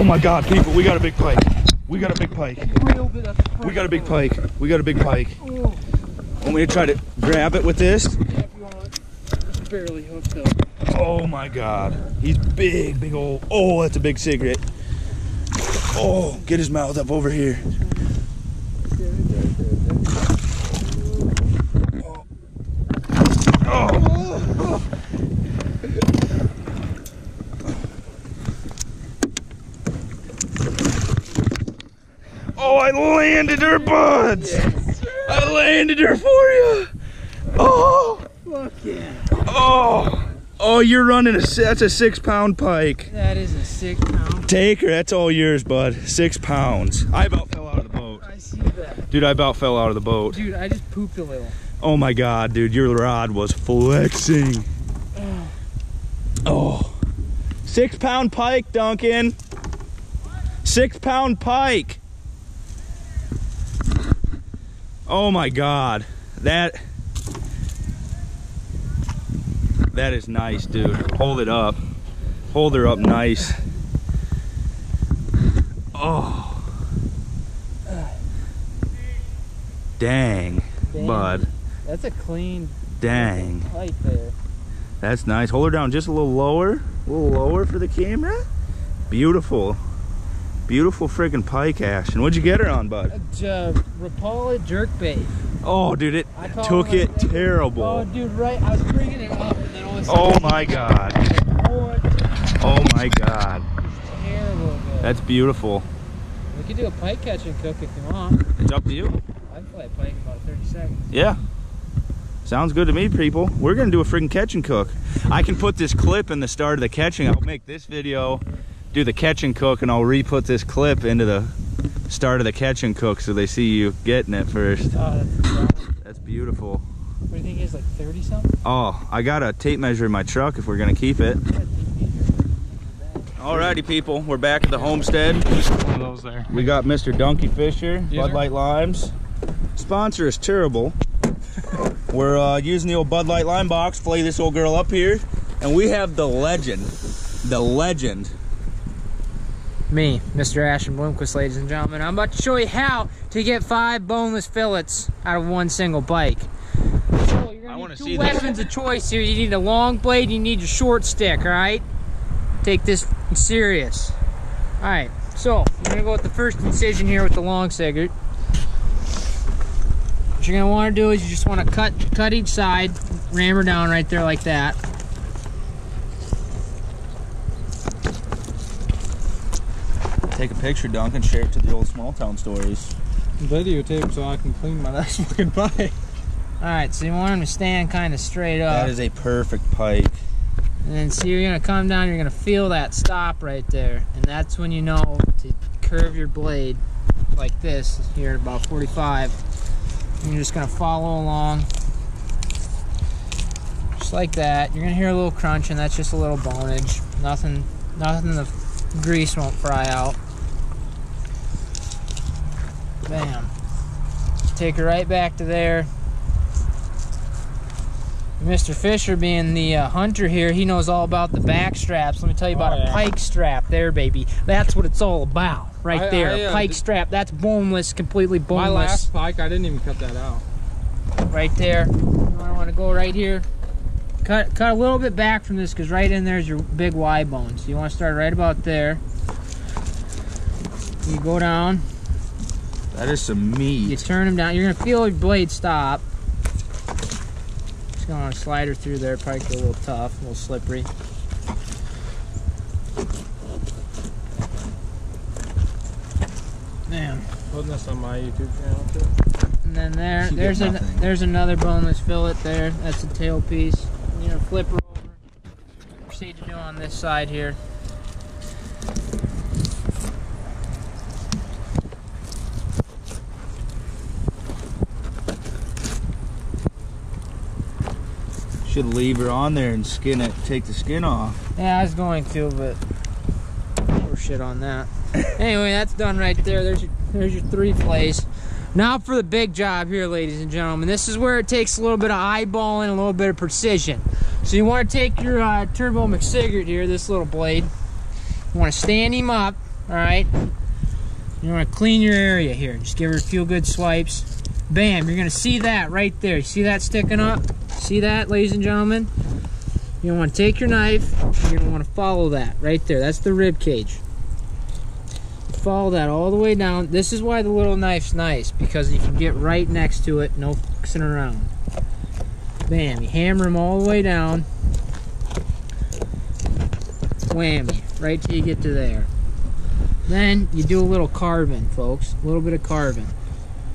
Oh my God, people, we got a big pike. We got a big pike. We got a big pike. We got a big pike. Me to try to grab it with this? barely hooked up. Oh my God. He's big, big old. Oh, that's a big cigarette. Oh, get his mouth up over here. Oh. oh. I landed her, buds. I landed her for you. Oh. Fuck yeah. Oh. Oh, you're running a that's a six pound pike. That is a six pound. Take her, that's all yours, bud. Six pounds. I about fell out of the boat. I see that. Dude, I about fell out of the boat. Dude, I just pooped a little. Oh my god, dude, your rod was flexing. Oh. Six pound pike, Duncan. Six pound pike. Oh my god. That That is nice, dude. Hold it up. Hold her up nice. Oh. Dang, Dang. bud. That's a clean Dang. light there. That's nice. Hold her down just a little lower. A little lower for the camera. Beautiful. Beautiful friggin' pike Ashton. What'd you get her on, bud? Uh, Rapala jerkbait. Oh, dude, it took it it like- Oh, terrible. dude, right. I was bringing it up, and then all of a sudden. Oh my god. Oh, my god. terrible. That's beautiful. we could do a pike catch and cook if you want. It's up to you. I can play a pike in about 30 seconds. Yeah. Sounds good to me, people. We're gonna do a friggin' catch and cook. I can put this clip in the start of the catching. I'll make this video, do the catch and cook, and I'll re-put this clip into the start of the catch and cook so they see you getting it first. Oh, that's That's beautiful. What do you think it is, like 30 something? Oh, I got a tape measure in my truck if we're gonna keep it. Alrighty, people, we're back at the homestead. One of those there. We got Mr. Donkey Fisher, Yes, Bud. Light Limes. Sponsor is terrible. we're uh, using the old Bud Light Lime box, flay this old girl up here, and we have the legend, the legend. Me, Mr. Ashton Bloomquist, ladies and gentlemen. I'm about to show you how to get five boneless fillets out of one single bike. So you're I gonna two see this. weapons of choice here. You need a long blade, you need your short stick, alright? Take this serious. Alright, so you're gonna go with the first incision here with the long cigarette. What you're gonna wanna do is you just wanna cut cut each side, ram her down right there like that. Take a picture, Dunk, and share it to the old small town stories. Videotape so I can clean my next fucking pie. Alright, so you want him to stand kind of straight up. That is a perfect pike. And then see, you're gonna come down, you're gonna feel that stop right there. And that's when you know to curve your blade like this here at about 45. And you're just gonna follow along. Just like that. You're gonna hear a little crunch and that's just a little bonage. Nothing, nothing the grease won't fry out. Bam. Take her right back to there. Mr. Fisher, being the uh, hunter here, he knows all about the back straps. Let me tell you about Oh, a pike strap there, baby. That's what it's all about, right I- there. I, uh, pike strap. That's boneless, completely boneless. My last pike, I didn't even cut that out. right there. I want to go right here. Cut, cut a little bit back from this because right in there is your big Y bone. So you want to start right about there. You go down. That is some meat. You turn them down. You're gonna feel your blade stop. Just gonna slide her through there. Probably get a little tough, a little slippery. Man, Putting this on my YouTube channel too. and then there, there's an, nothing. there's another boneless fillet there. That's the tail piece. You're gonna flip her over. Proceed to do on this side here. Should leave her on there and skin it, take the skin off. Yeah, I was going to, but poor shit on that. anyway, that's done right there. There's your, there's your three plays. Now for the big job here, ladies and gentlemen. This is where it takes a little bit of eyeballing, a little bit of precision. So you want to take your uh, Turbo McSiggert here, this little blade. You want to stand him up, All right. You want to clean your area here. Just give her a few good swipes. Bam, you're gonna see that right there. You see that sticking up? See that, ladies and gentlemen? You want to take your knife. You're gonna want to follow that right there. That's the rib cage. Follow that all the way down. This is why the little knife's nice because you can get right next to it, no fixing around. Bam, you hammer them all the way down. Whammy, right till you get to there. Then you do a little carving, folks. A little bit of carving.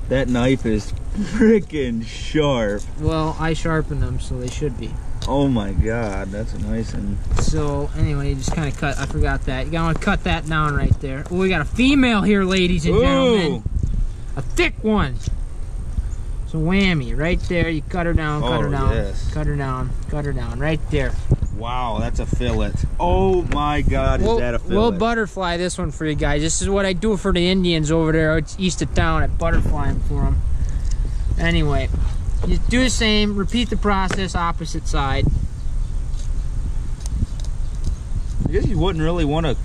That knife is freaking sharp. Well, I sharpen them, so they should be. Oh my god, that's a nice one. So anyway, you just kind of cut. I forgot that. You gotta cut that down right there. Oh, we got a female here, ladies and gentlemen. Ooh. A thick one. So whammy, right there. You cut her down, cut oh, her Oh, down, yes. cut her down, cut her down, right there. Wow, that's a fillet. Oh my god, is We'll, that a fillet? we'll butterfly this one for you guys. This is what I do for the Indians over there it's east of town. I butterfly them for them. Anyway, you do the same. Repeat the process, opposite side. I guess you wouldn't really want to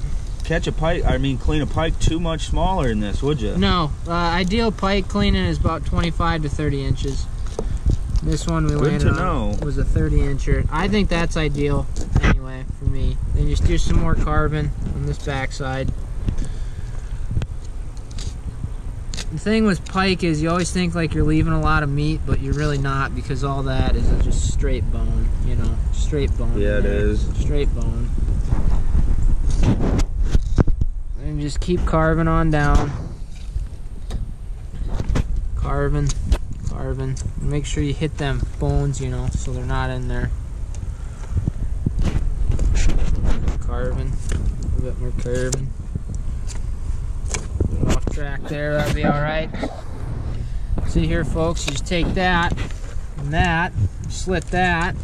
catch a pike, I mean clean a pike too much smaller than this, would you? No, uh, ideal pike cleaning is about 25 to 30 inches. This one we Good landed to on know. was a 30 incher. I think that's ideal anyway for me. Then just do some more carving on this backside. The thing with pike is you always think like you're leaving a lot of meat, but you're really not because all that is just straight bone, you know, straight bone. Yeah, it is. Straight bone. And just keep carving on down. Carving, carving. Make sure you hit them bones, you know, so they're not in there. Carving, a bit more carving. Off track there, that'll be alright. See here, folks, you just take that and that, slit that.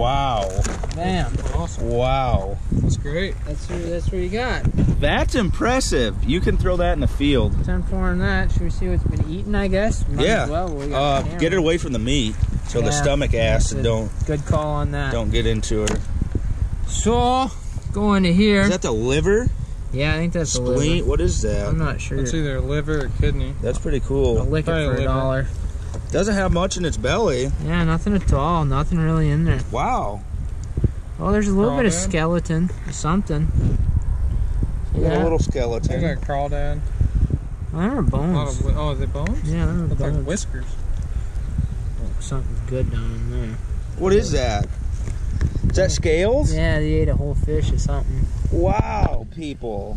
Wow. Bam. Awesome. Wow. That's great. That's where, that's where you got. That's impressive. You can throw that in the field. 10 4 on that. Should we see what's been eaten, I guess? Might Yeah. well. We Uh, get it away from the meat so the stomach acid that's don't Good call on that. don't get into it. So, going to here. Is that the liver? yeah, I think that's the liver. What is that? I'm not sure. It's either liver or kidney. That's pretty I'll cool. lick it for a liver. dollar. Doesn't have much in its belly. Yeah, nothing at all. Nothing really in there. Wow. Oh, there's a little bit of Crawdad? skeleton. or Something. Yeah. a little There's skeleton. like crawdad. I remember A lot bones. of, oh, is they bones? Yeah, I remember It's like bones. whiskers. Something good down in there. What is that? Is that scales? Yeah, they ate a whole fish or something. Wow, people.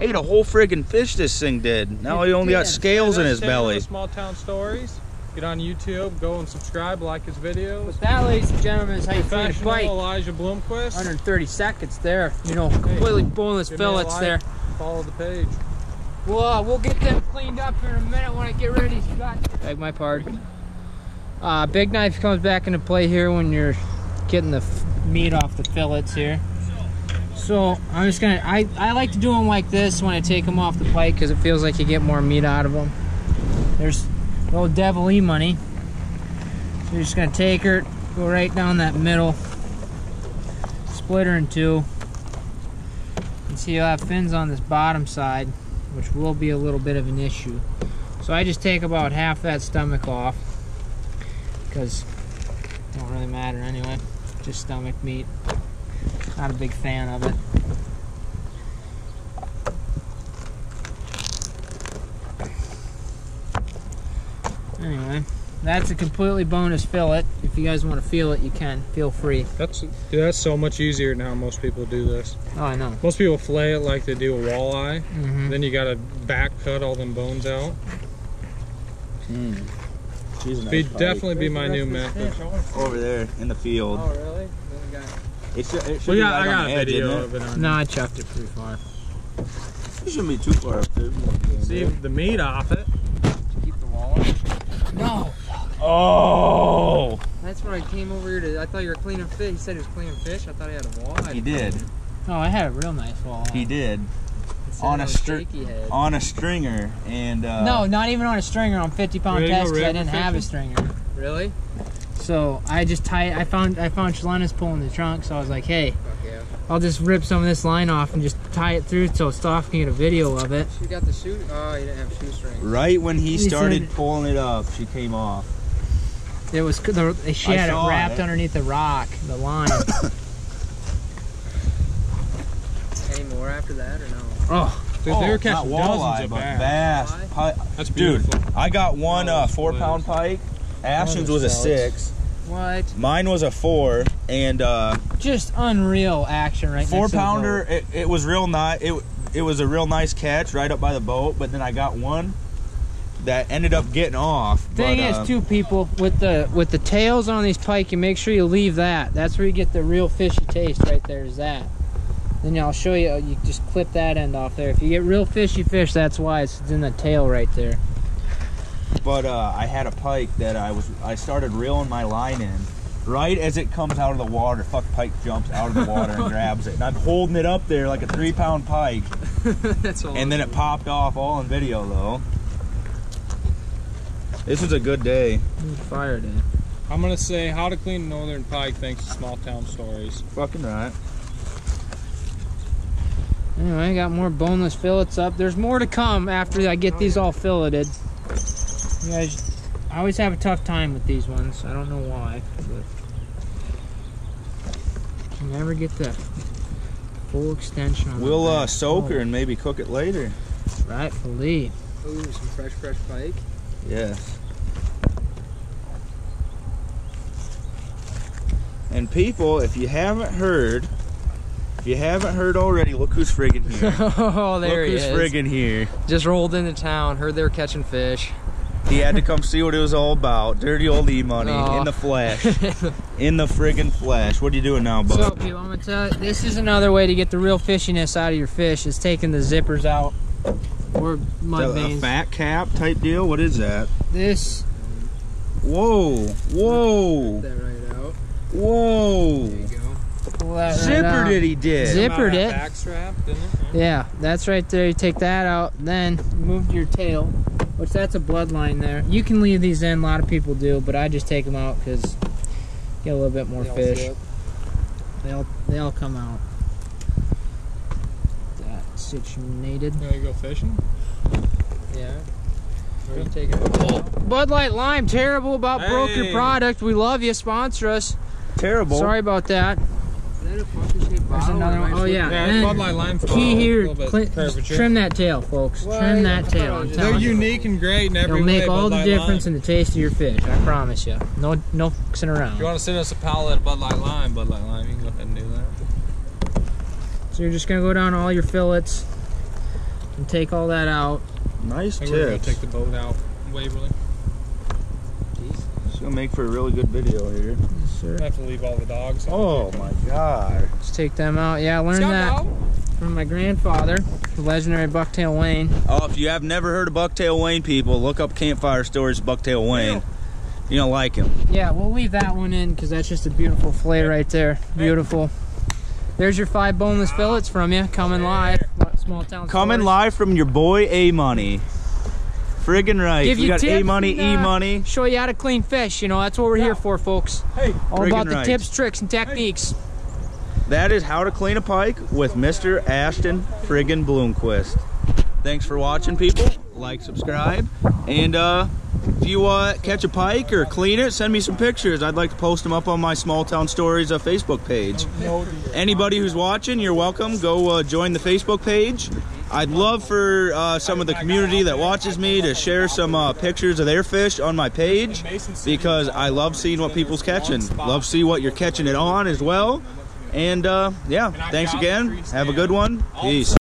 Ate a whole friggin' fish this thing did. Now he only got Yeah. scales in his belly. Small Town Stories. Get on YouTube, go and subscribe, like his videos. But that, ladies and gentlemen, is how you clean a bike. Elijah Bloomquist. 130 seconds there. You know, completely boneless Give fillets like. there. Follow the page. Well, uh, we'll get them cleaned up here in a minute when I get ready. Beg my pardon. Uh, big knife comes back into play here when you're getting the f- meat off the fillets here. So I'm just gonna, I, I like to do them like this when I take them off the pike because it feels like you get more meat out of them. There's little devil e money. So you're just gonna take her, go right down that middle, split her in two. You see you'll have fins on this bottom side, which will be a little bit of an issue. So I just take about half that stomach off, because it don't really matter anyway. Just stomach meat. Not a big fan of it. Anyway, that's a completely bonus fillet. If you guys want to feel it, you can. Feel free. That's dude, that's so much easier than how most people do this. Oh, I know. Most people fillet it like they do a walleye. hmm Then you gotta back cut all them bones out. Mm. She's a nice Be pike. definitely be my new method. over there in the field. Oh really? It should, it should Well, be yeah, right I got the a edge, video of it on. No, I chucked it pretty far. it? It shouldn't be too far up there. See the meat off it. Keep the wall No! Oh! That's when I came over here to. I thought you were cleaning fish. He said he was cleaning fish. I thought he had a wall. He did. Oh, I had a real nice wall. He did. On a was head. On a stringer and uh, no, not even on a stringer. On 50 pound test to go test 'cause I didn't have a stringer. Really? So I just tie. I found I found Shalana's pulling the trunk, so I was like, hey, Fuck yeah. I'll just rip some of this line off and just tie it through so Stoff can get a video of it. She got the shoe. Oh, you didn't have shoestrings. Right when he He started said- pulling it up, she came off. It was the, she I had it wrapped it. underneath the rock, the line. Any more after that or no? oh, Dude, they were catching not dozens walleye, of but bass. bass. Pi- That's Dude, beautiful. I got one Oh, uh, that's four pound pike. Ashton's was a six. what? Mine was a four, and uh, Just unreal action right four next to the pounder. boat. It, it was real nice. It it was a real nice catch right up by the boat. But then I got one that ended up getting off. Thing but, is, too, people with the with the tails on these pike, you make sure you leave that. That's where you get the real fishy taste. Right there is that. Then I'll show you. You just clip that end off there. If you get real fishy fish, that's why it's in the tail right there. But uh, I had a pike that I was I started reeling my line in. Right as it comes out of the water, fuck pike jumps out of the water and grabs it. And I'm holding it up there like a three pound pike. And then it popped off all in video though. This was a good day. Fired it. I'm gonna say how to clean northern pike thanks to small town stories. Fucking right. Anyway, I got more boneless fillets up. There's more to come after I get these all filleted. You guys, I always have a tough time with these ones. I don't know why, but you never get the full extension on the We'll uh, back. soak her and maybe cook it later. Right, Rightfully. Ooh, some fresh, fresh pike. Yes. And people, if you haven't heard, if you haven't heard already, look who's friggin' here. oh, there look he who's is. friggin' here. Just rolled into town. Heard they were catching fish. He had to come see what it was all about. Dirty old E-money Aw. in oh. the flesh. in the friggin' flesh. What are you doing now, bud? So, people, I'm gonna tell you, this is another way to get the real fishiness out of your fish. Is taking the zippers out or Is mud that a veins. fat cap type deal? What is that? This Whoa, whoa, That right out. whoa. There you go. pull that right Zipper out. did he did. Zip- Zippered it. that Back strap, didn't it? Yeah, that's right there. You take that out, then move your tail, which that's a bloodline there. You can leave these in, a lot of people do, but I just take them out because get a little bit more They fish. zip. They'll they'll come out. That situated. You wanna go fishing? Yeah. Where are you taking it? Oh. Bud Light Lime, terrible about broke your product. We love you. Sponsor us. Terrible. Sorry about that a funky shaped There's another one. Oh, yeah. Yeah, eh. Bud Light Lime. Key here, little bit Clint, just curvature. trim that tail, folks. What? Trim that tail. I was I'm They're telling you. unique and great in every It'll way. make all Bud the Light difference Lime. in the taste of your fish. I promise you. No, no fucking around. If you want to send us a pallet of Bud Light Lime, Bud Light Lime, you can go ahead and do that. So you're just gonna go down all your fillets and take all that out. Nice I think we're gonna take the boat out, Waverly. It's gonna make for a really good video here. Sir. I have to leave all the dogs. Oh my god. Just take them out. Yeah, I learned that from my grandfather, the legendary Bucktail Wayne. Oh, if you have never heard of Bucktail Wayne, people, look up Campfire Stories of Bucktail Wayne. Yeah. You don't like him. Yeah, we'll leave that one in because that's just a beautiful fillet right there. Beautiful. There's your five boneless fillets from you, coming live. Small town. Coming live from your boy A Money. Friggin' right. Give we you got A Money, and, E uh, Money. Show you how to clean fish. You know that's what we're here for, folks. Hey, All Friggin' about the right. tips, tricks, and techniques. That is how to clean a pike with Mr. Ashton Friggin' Bloomquist. Thanks for watching, people. Like, subscribe, and uh, if you uh, catch a pike or clean it, send me some pictures. I'd like to post them up on my Small Town Stories uh, Facebook page. Anybody who's watching, you're welcome. Go uh, join the Facebook page. I'd love for uh, some of the community that watches me to share some uh, pictures of their fish on my page because I love seeing what people's catching. Love see what you're catching it on as well. And uh, yeah, thanks again. Have a good one. Peace.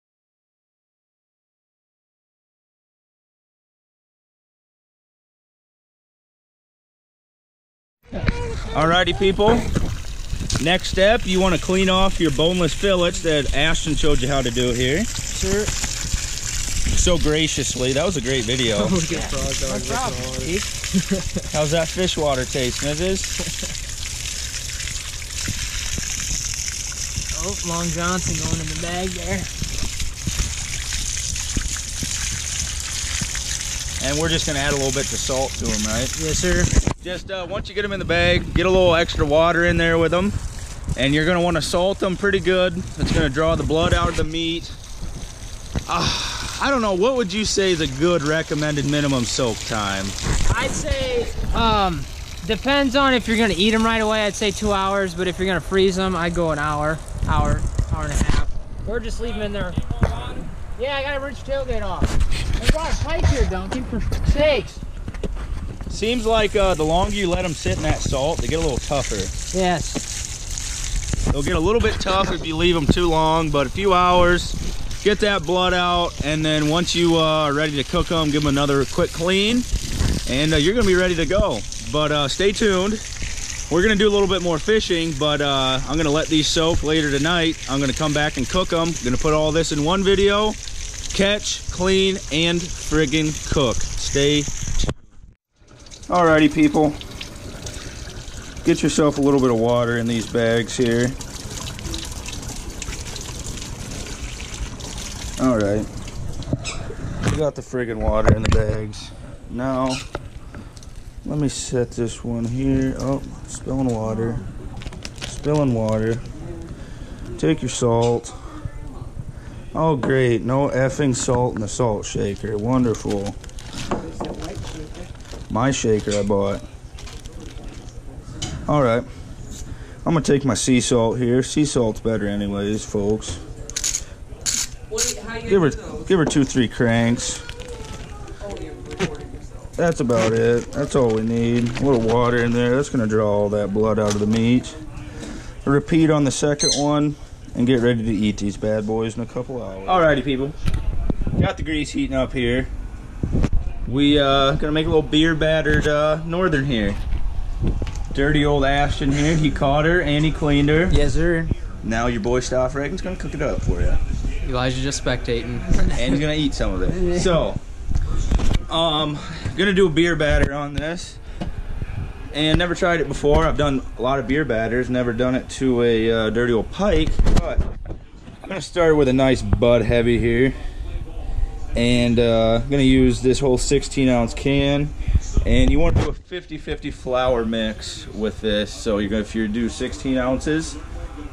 Alrighty, people. Next step, you want to clean off your boneless fillets that Ashton showed you how to do here. Sure. So graciously. That was a great video. Look at frog dogs. How's that fish water taste, Mrs.? Oh, Long Johnson going in the bag there. And we're just gonna add a little bit of salt to them, right? Yes, sir. Just uh, once you get them in the bag, get a little extra water in there with them, and you're gonna want to salt them pretty good. It's gonna draw the blood out of the meat. Uh, I don't know. What would you say is a good recommended minimum soak time? I'd say, um, depends on if you're gonna eat them right away. I'd say two hours, but if you're gonna freeze them, I'd go an hour, hour, hour and a half, or just leave them in there. Yeah, I gotta reach tailgate off. Brought a pipe here, Duncan, for sakes. Seems like uh, the longer you let them sit in that salt, they get a little tougher. Yes. They'll get a little bit tough if you leave them too long, but a few hours, get that blood out, and then once you uh, are ready to cook them, give them another quick clean, and uh, you're gonna be ready to go. But uh, stay tuned. We're gonna do a little bit more fishing, but uh, I'm gonna let these soak later tonight. I'm gonna come back and cook them. Gonna put all this in one video. Catch, clean, and friggin' cook. Stay tuned. Alrighty, people. Get yourself a little bit of water in these bags here. All right. We got the friggin' water in the bags. Now, let me set this one here. Oh, spilling water. Spilling water. Take your salt. Oh, great. No effing salt in the salt shaker. Wonderful. My shaker I bought. All right. I'm gonna take my sea salt here. Sea salt's better anyways, folks. Give her, give her two, three cranks. That's about it. That's all we need. A little water in there. That's gonna draw all that blood out of the meat. Repeat on the second one and get ready to eat these bad boys in a couple hours. Alrighty, people. Got the grease heating up here. We uh gonna make a little beer battered uh, northern here. Dirty old Ashton here. He caught her and he cleaned her. Yes, sir. Now your boy Stoff Reagan's gonna cook it up for you. Elijah just spectating. and he's gonna eat some of it. So, um, gonna do a beer batter on this, and never tried it before. I've done a lot of beer batters, never done it to a uh, dirty old pike. I'm gonna start with a nice Bud Heavy here, and uh, I'm gonna use this whole 16 ounce can. And you want to do a 50-50 flour mix with this. So you're gonna if you do 16 ounces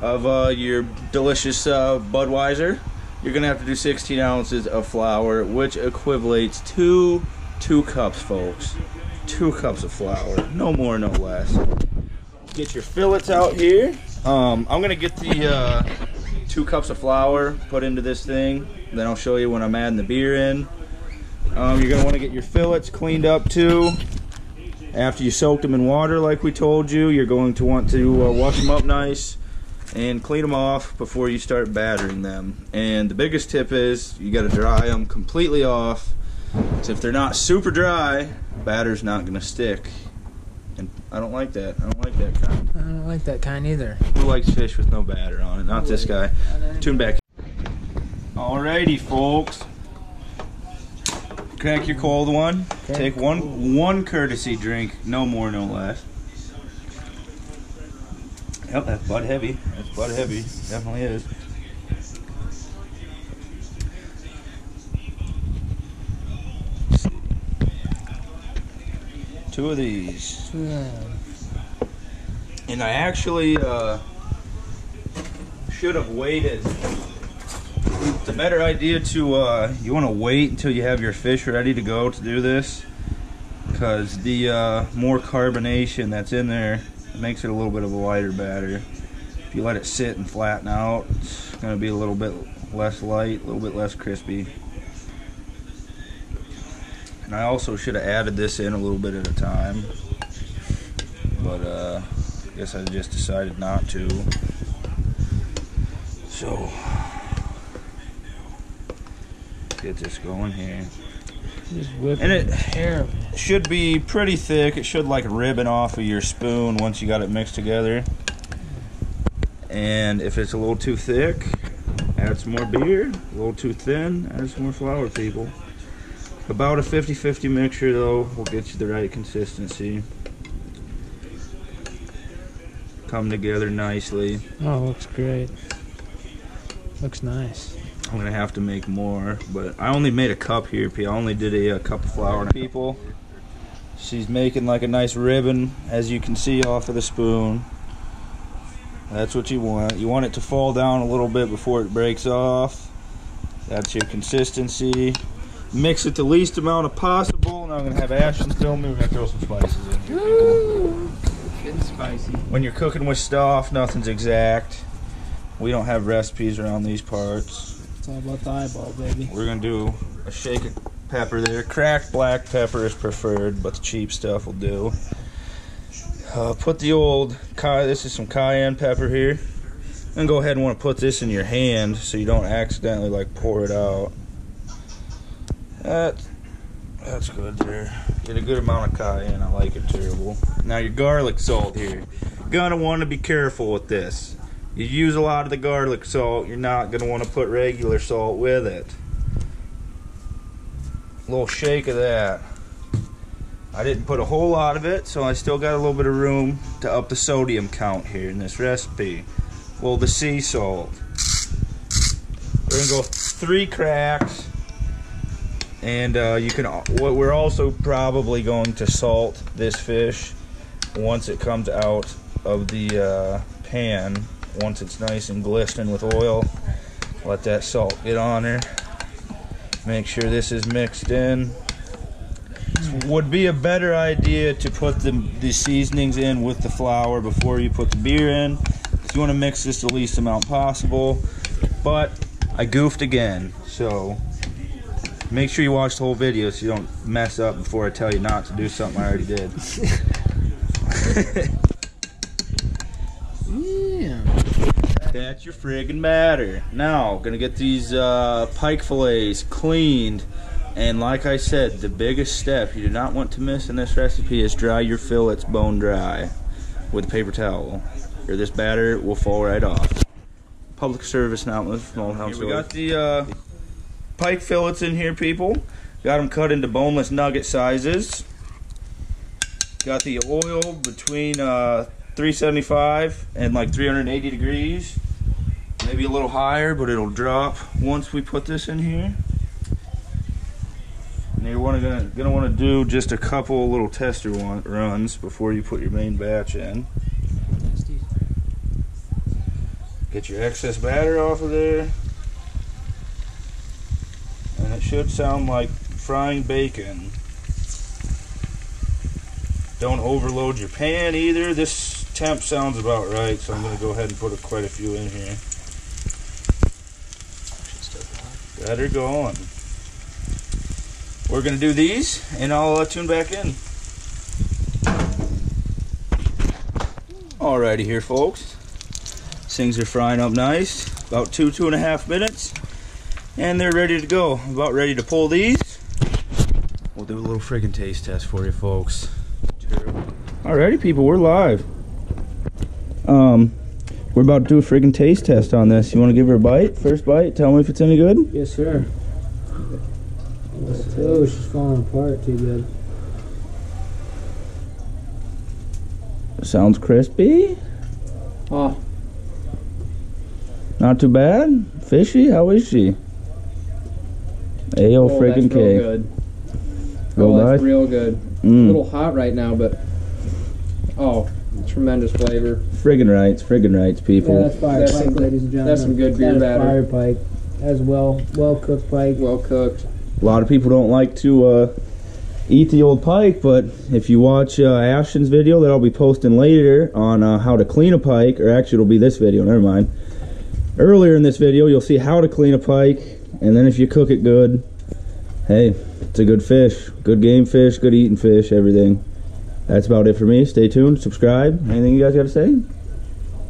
of uh, your delicious uh, Budweiser, you're gonna have to do 16 ounces of flour, which equivalates to two cups, folks. Two cups of flour, no more, no less. Get your fillets out here. Um, I'm gonna get the uh, two cups of flour put into this thing. Then I'll show you when I'm adding the beer in. Um, you're gonna want to get your fillets cleaned up too. After you soaked them in water, like we told you, you're going to want to uh, wash them up nice and clean them off before you start battering them. And the biggest tip is you got to dry them completely off. So if they're not super dry, batter's not going to stick. And I don't like that. I don't like that kind. I don't like that kind either. Who likes fish with no batter on it? Not this guy. Tune back. Alrighty, folks. Crack your cold one. Okay. Take one one courtesy drink, no more, no less. Yep, that's Bud Heavy. That's Bud Heavy. Definitely is. Two of these. And I actually uh, should have waited. It's a better idea to, uh, you want to wait until you have your fish ready to go to do this. Because the uh, more carbonation that's in there makes it a little bit of a lighter batter. If you let it sit and flatten out, it's going to be a little bit less light, a little bit less crispy. I also should have added this in a little bit at a time. But, uh, I guess I just decided not to. So, get this going here. Just And it hair. should be pretty thick. It should like ribbon off of your spoon once you got it mixed together. And if it's a little too thick, add some more beer. A little too thin, add some more flour, people. About a 50-50 mixture though will get you the right consistency. Come together nicely. Oh, looks great. Looks nice. I'm gonna have to make more, but I only made a cup here. P. I only did a, a cup of flour. People, she's making like a nice ribbon, as you can see off of the spoon. That's what you want. You want it to fall down a little bit before it breaks off. That's your consistency. Mix it the least amount of possible. Now I'm gonna have Ashton film me. We're gonna throw some spices in here. spicy. When you're cooking with stuff, nothing's exact. We don't have recipes around these parts. It's all about the eyeball, baby. We're gonna do a shake of pepper there. Cracked black pepper is preferred, but the cheap stuff will do. Uh, put the old ca- this is some cayenne pepper here. And go ahead and want to put this in your hand so you don't accidentally like pour it out. That that's good there. Get a good amount of cayenne. I like it terrible. Now your garlic salt here. Gonna want to be careful with this. You use a lot of the garlic salt, you're not gonna want to put regular salt with it. A little shake of that. I didn't put a whole lot of it, so I still got a little bit of room to up the sodium count here in this recipe. Well, the sea salt. We're gonna go three cracks, and uh, you can. What we're also probably going to salt this fish once it comes out of the uh, pan. Once it's nice and glistening with oil, let that salt get on there. Make sure this is mixed in. Would be a better idea to put the, the seasonings in with the flour before you put the beer in. you want to mix this the least amount possible. But I goofed again, so make sure you watch the whole video so you don't mess up before I tell you not to do something I already did. Yeah. That's your friggin' matter. Now, gonna get these uh, pike fillets cleaned. And like I said, the biggest step you do not want to miss in this recipe is dry your fillets bone dry with a paper towel, or this batter will fall right off. Public service announcement from Old House. We got the uh, pike fillets in here, people. Got them cut into boneless nugget sizes. Got the oil between uh, 375 and like 380 degrees. Maybe a little higher, but it'll drop once we put this in here. And you're wanna, gonna, gonna want to do just a couple little tester one, runs before you put your main batch in. Get your excess batter off of there. It should sound like frying bacon. Don't overload your pan either. This temp sounds about right, so I'm going to go ahead and put a, quite a few in here. Got her going. We're going to do these, and I'll uh, tune back in. Alrighty here, folks. Things are frying up nice. About two, two and a half minutes. And they're ready to go. About ready to pull these. We'll do a little friggin' taste test for you folks. Alrighty people, we're live. Um, we're about to do a friggin' taste test on this. You wanna give her a bite? First bite? Tell me if it's any good? Yes, sir. Oh, she's falling apart too good. Sounds crispy. Oh, Not too bad. Fishy? How is she? Ayo Oh, friggin' that's real K. good. Go oh, that's guys. real good. A Mm. little hot right now, but oh, tremendous flavor. Friggin' rights, friggin' rights, people. yeah, that's fire That's pike, some- ladies and gentlemen. that's some good beer That is batter. Fire pike. That's well, well cooked pike. Well cooked. A lot of people don't like to uh, eat the old pike, but if you watch uh, Ashton's video that I'll be posting later on uh, how to clean a pike, or actually it'll be this video, never mind. Earlier in this video, you'll see how to clean a pike, and then if you cook it good, hey, it's a good fish. Good game fish, good eating fish, everything. That's about it for me. Stay tuned, subscribe. Anything you guys got to say?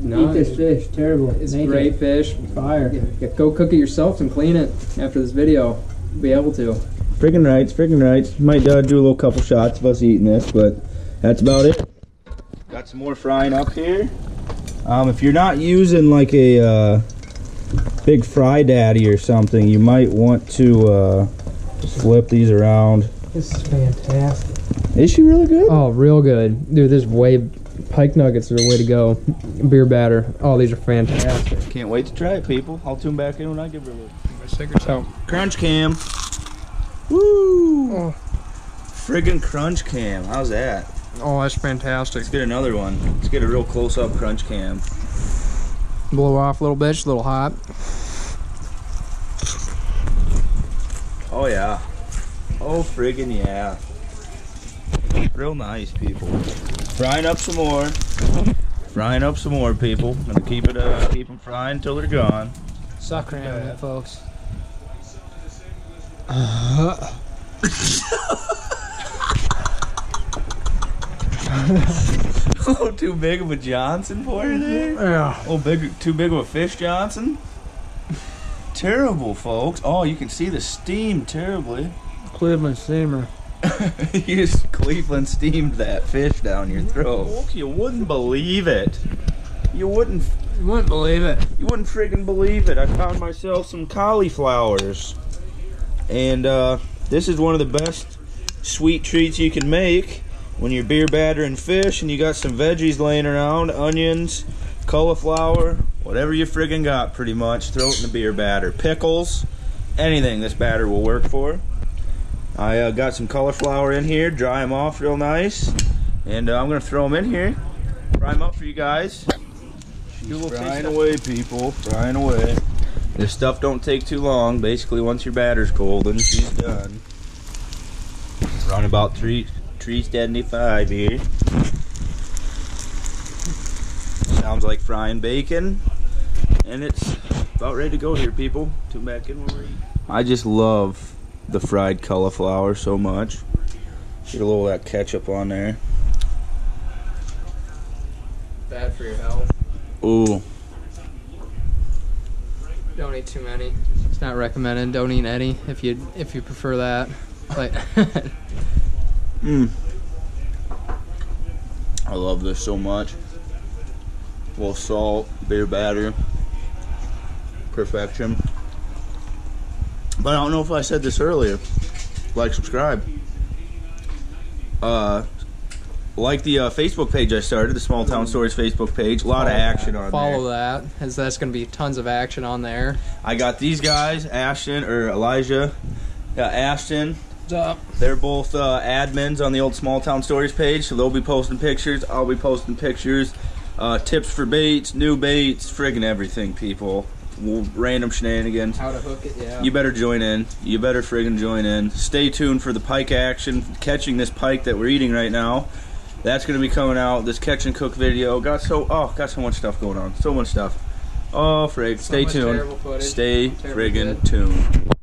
No, Eat this fish. Terrible. It's Make great It. fish. Fire. Yeah, go cook it yourself and clean it after this video. Be able to. Friggin' rights, friggin' rights. Might uh, do a little couple shots of us eating this, but that's about it. Got some more frying up here. Um, if you're not using like a uh, big fry daddy or something, you might want to uh, flip these around. This is fantastic. Is she really good? Oh, real good, dude. This way, pike nuggets are the way to go. Beer batter. Oh, these are fantastic. Can't wait to try it, people. I'll tune back in when I give her a look. my cigarettes out. Crunch cam. Woo! Oh. Friggin' crunch cam. How's that? Oh, that's fantastic. Let's get another one. Let's get a real close up crunch cam. Blow off a little bit, it's a little hot. Oh yeah. Oh friggin' yeah. Real nice people. Frying up some more. Frying up some more people. Gonna keep it uh keep them frying until they're gone. Suck ramming it, folks. Oh, too big of a Johnson for you there? Yeah. Oh, big, too big of a fish Johnson? Terrible, folks. Oh, you can see the steam terribly. Cleveland steamer. you just Cleveland steamed that fish down your throat. You wouldn't believe it. You wouldn't. You wouldn't believe it. You wouldn't friggin' believe it. I found myself some cauliflowers, and uh, this is one of the best sweet treats you can make when you're beer battering fish and you got some veggies laying around, onions, cauliflower, whatever you friggin' got, pretty much. Throw it in the beer batter. Pickles, anything this batter will work for. I uh, got some cauliflower in here, dry them off real nice, and uh, I'm gonna throw them in here, fry them up for you guys. Frying away, people, frying away. This stuff don't take too long. Basically, once your batter's cold, then she's done. Around about three, three seventy-five here. Sounds like frying bacon, and it's about ready to go here, people. Tune back in when we're eating. I just love the fried cauliflower so much. Get a little of that ketchup on there. Bad for your health. Ooh, Don't eat too many. It's not recommended. Don't eat any if you if you prefer that. Like mmm. I love this so much. A little salt, beer batter, perfection. But I don't know if I said this earlier. Like, subscribe. Uh, like the uh, Facebook page I started, the Small Town Stories Facebook page. A lot of action on there. follow that, as that's going to be tons of action on there. I got these guys, Ashton or Elijah, yeah, Ashton. Up? They're both uh, admins on the old Small Town Stories page, so they'll be posting pictures. I'll be posting pictures, uh, tips for baits, new baits, friggin' everything, people. Random shenanigans. How to hook it? Yeah. You better join in. You better friggin' join in. Stay tuned for the pike action, catching this pike that we're eating right now. That's gonna be coming out. This catch and cook video. Got so oh, got so much stuff going on. So much stuff. Oh, frig. So Stay tuned. Stay friggin' tuned.